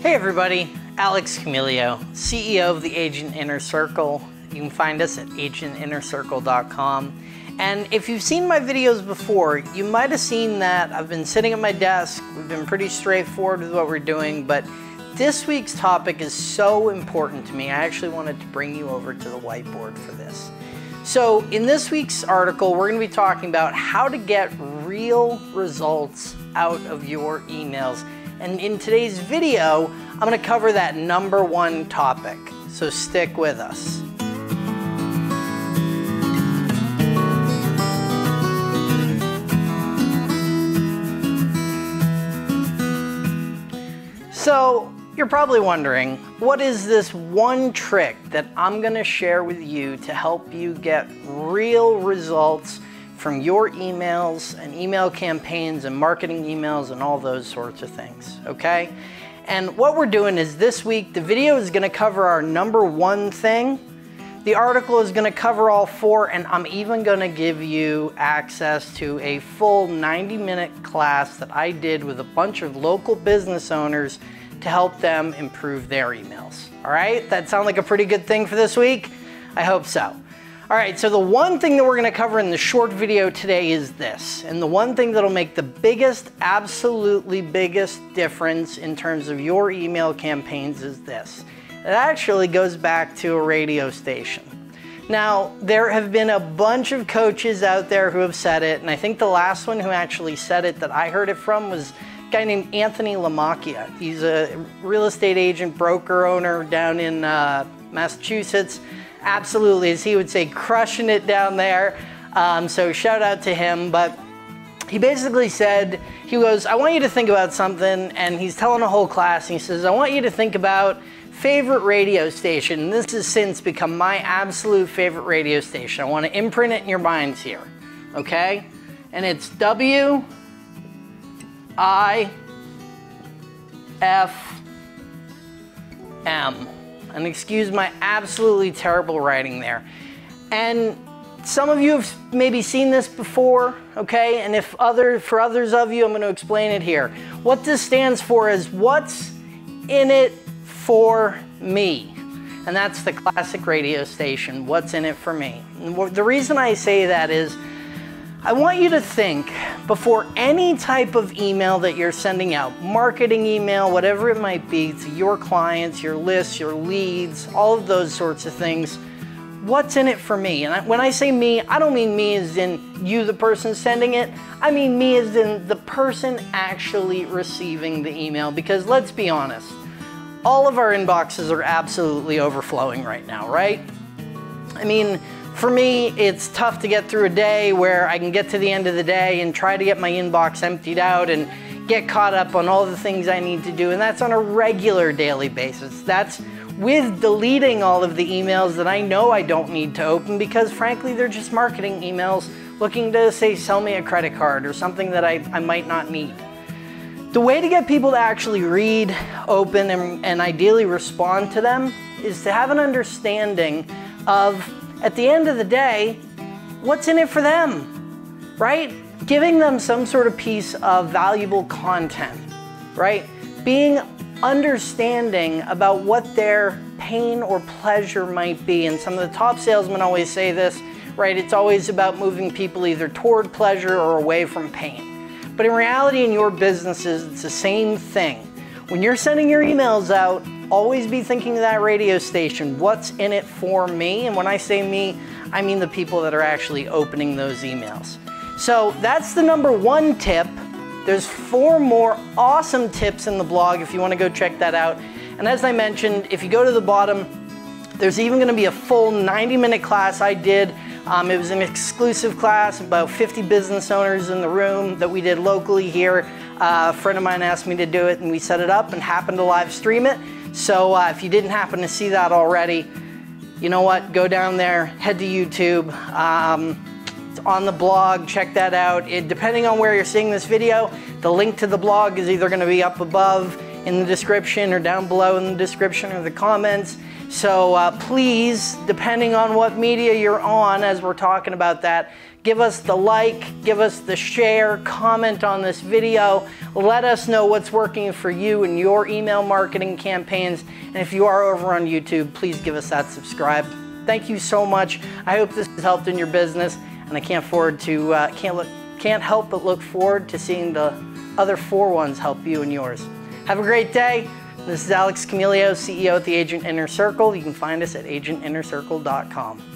Hey everybody, Alex Camilio, CEO of the Agent Inner Circle. You can find us at agentinnercircle.com. And if you've seen my videos before, you might have seen that I've been sitting at my desk. We've been pretty straightforward with what we're doing, but this week's topic is so important to me. I actually wanted to bring you over to the whiteboard for this. So in this week's article, we're gonna to be talking about how to get real results out of your emails. And in today's video, I'm gonna cover that number one topic. So stick with us. So you're probably wondering, what is this one trick that I'm gonna share with you to help you get real results from your emails and email campaigns and marketing emails and all those sorts of things, okay? And what we're doing is this week, the video is gonna cover our number one thing. The article is gonna cover all four, and I'm even gonna give you access to a full 90 minute class that I did with a bunch of local business owners to help them improve their emails. All right, that sound like a pretty good thing for this week? I hope so. All right, so the one thing that we're gonna cover in the short video today is this. And the one thing that'll make the biggest, absolutely biggest difference in terms of your email campaigns is this. It actually goes back to a radio station. Now, there have been a bunch of coaches out there who have said it, and I think the last one who actually said it that I heard it from was a guy named Anthony Lamacchia. He's a real estate agent, broker owner down in uh, Massachusetts absolutely, as he would say, crushing it down there. Um, so shout out to him. But he basically said, he goes, I want you to think about something. And he's telling a whole class, and he says, I want you to think about favorite radio station. And this has since become my absolute favorite radio station. I want to imprint it in your minds here. Okay? And it's W I F M and excuse my absolutely terrible writing there. And some of you have maybe seen this before, okay? And if other, for others of you, I'm going to explain it here. What this stands for is what's in it for me. And that's the classic radio station, what's in it for me. And the reason I say that is I want you to think before any type of email that you're sending out, marketing email, whatever it might be, to your clients, your lists, your leads, all of those sorts of things, what's in it for me? And when I say me, I don't mean me as in you, the person sending it. I mean me as in the person actually receiving the email. Because let's be honest, all of our inboxes are absolutely overflowing right now, right? I mean, for me, it's tough to get through a day where I can get to the end of the day and try to get my inbox emptied out and get caught up on all the things I need to do. And that's on a regular daily basis. That's with deleting all of the emails that I know I don't need to open because frankly, they're just marketing emails looking to say, sell me a credit card or something that I, I might not need. The way to get people to actually read, open, and, and ideally respond to them is to have an understanding of at the end of the day, what's in it for them, right? Giving them some sort of piece of valuable content, right? Being understanding about what their pain or pleasure might be. And some of the top salesmen always say this, right? It's always about moving people either toward pleasure or away from pain. But in reality, in your businesses, it's the same thing. When you're sending your emails out, always be thinking of that radio station. What's in it for me? And when I say me, I mean the people that are actually opening those emails. So that's the number one tip. There's four more awesome tips in the blog if you want to go check that out. And as I mentioned, if you go to the bottom, there's even going to be a full 90 minute class I did. Um, it was an exclusive class, about 50 business owners in the room that we did locally here. Uh, a friend of mine asked me to do it, and we set it up and happened to live stream it. So uh, if you didn't happen to see that already, you know what? Go down there, head to YouTube. Um, it's on the blog, check that out. It, depending on where you're seeing this video, the link to the blog is either going to be up above in the description or down below in the description or the comments. So uh, please, depending on what media you're on, as we're talking about that, give us the like, give us the share, comment on this video. Let us know what's working for you in your email marketing campaigns. And if you are over on YouTube, please give us that subscribe. Thank you so much. I hope this has helped in your business, and I can't forward to uh, can't look can't help but look forward to seeing the other four ones help you and yours. Have a great day. This is Alex Camilio, CEO at the Agent Inner Circle. You can find us at agentinnercircle.com.